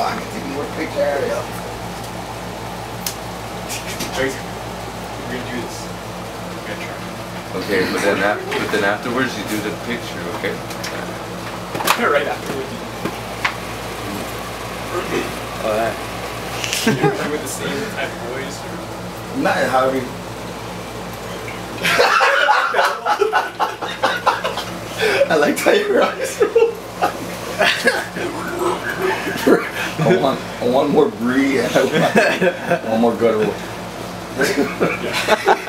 I can take more picture. We're gonna do this. We're gonna try. Okay, but then after, but then afterwards you do the picture, okay? right after we do. Alright. Are with the same type of voice or? Not however. I like how your eyes roll. I want, I want more brie and I want one more guttural.